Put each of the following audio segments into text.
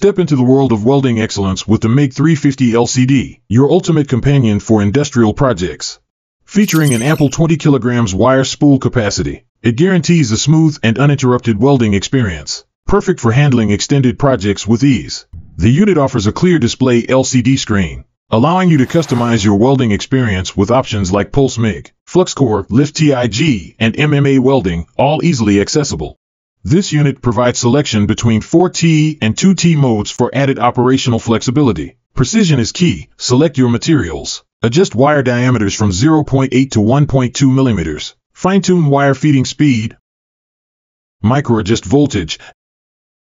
Step into the world of welding excellence with the MIG 350 LCD, your ultimate companion for industrial projects. Featuring an ample 20 kilograms wire spool capacity, it guarantees a smooth and uninterrupted welding experience, perfect for handling extended projects with ease. The unit offers a clear display LCD screen, allowing you to customize your welding experience with options like Pulse MIG, FluxCore, Lift TIG, and MMA welding, all easily accessible. This unit provides selection between 4T and 2T modes for added operational flexibility. Precision is key. Select your materials. Adjust wire diameters from 0.8 to 1.2 millimeters. Fine-tune wire feeding speed. Micro-adjust voltage.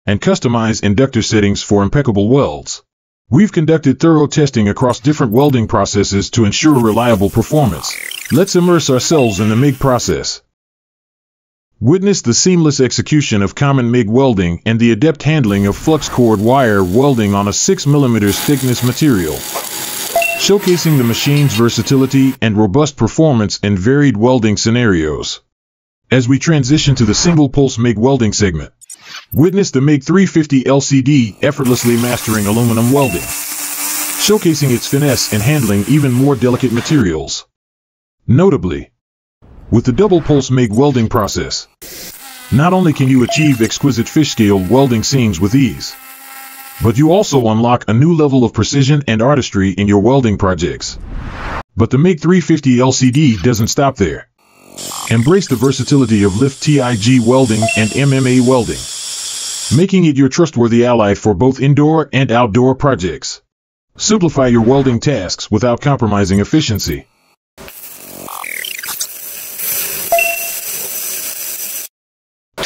And customize inductor settings for impeccable welds. We've conducted thorough testing across different welding processes to ensure reliable performance. Let's immerse ourselves in the MIG process. Witness the seamless execution of common MIG welding and the adept handling of flux-cored wire welding on a 6mm thickness material. Showcasing the machine's versatility and robust performance in varied welding scenarios. As we transition to the single pulse MIG welding segment, witness the MIG 350 LCD effortlessly mastering aluminum welding, showcasing its finesse in handling even more delicate materials. Notably, with the double pulse MIG welding process, not only can you achieve exquisite fish-scale welding seams with ease, but you also unlock a new level of precision and artistry in your welding projects. But the MIG 350 LCD doesn't stop there. Embrace the versatility of Lift TIG welding and MMA welding, making it your trustworthy ally for both indoor and outdoor projects. Simplify your welding tasks without compromising efficiency.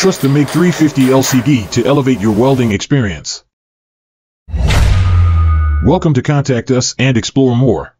Trust the MIG 350 LCD to elevate your welding experience. Welcome to contact us and explore more.